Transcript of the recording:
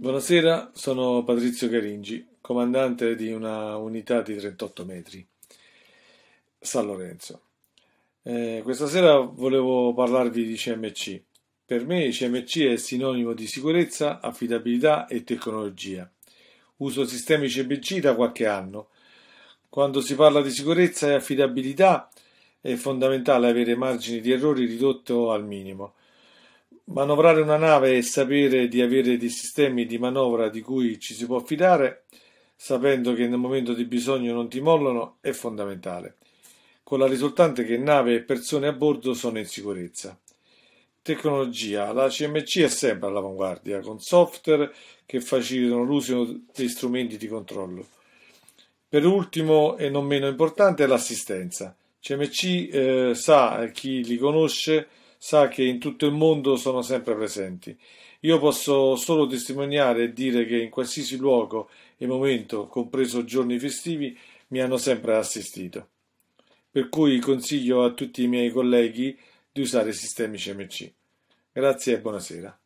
Buonasera, sono Patrizio Caringi, comandante di una unità di 38 metri, San Lorenzo. Eh, questa sera volevo parlarvi di CMC. Per me CMC è sinonimo di sicurezza, affidabilità e tecnologia. Uso sistemi CMC da qualche anno. Quando si parla di sicurezza e affidabilità è fondamentale avere margini di errori ridotto al minimo Manovrare una nave e sapere di avere dei sistemi di manovra di cui ci si può fidare, sapendo che nel momento di bisogno non ti mollano, è fondamentale, con la risultante che nave e persone a bordo sono in sicurezza. Tecnologia. La CMC è sempre all'avanguardia, con software che facilitano l'uso dei strumenti di controllo. Per ultimo e non meno importante è l'assistenza. CMC eh, sa chi li conosce sa che in tutto il mondo sono sempre presenti. Io posso solo testimoniare e dire che in qualsiasi luogo e momento, compreso giorni festivi, mi hanno sempre assistito. Per cui consiglio a tutti i miei colleghi di usare sistemi CMC. Grazie e buonasera.